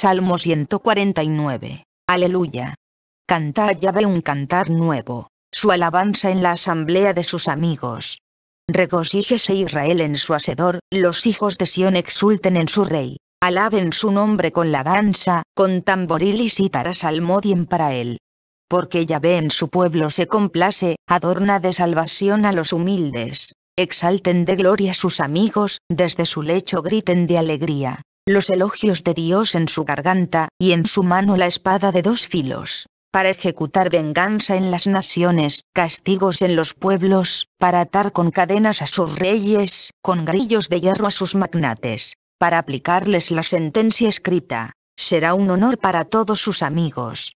Salmo 149. Aleluya. Canta Yahvé un cantar nuevo, su alabanza en la asamblea de sus amigos. Regocíjese Israel en su hacedor, los hijos de Sión exulten en su rey. Alaben su nombre con la danza, con tamboril y cítara salmodien para él. Porque Yahvé en su pueblo se complace, adorna de salvación a los humildes. Exalten de gloria sus amigos, desde su lecho griten de alegría. Los elogios de Dios en su garganta, y en su mano la espada de dos filos para ejecutar venganza en las naciones, castigos en los pueblos, para atar con cadenas a sus reyes, con grillos de hierro a sus magnates, para aplicarles la sentencia escrita. Será un honor para todos sus amigos.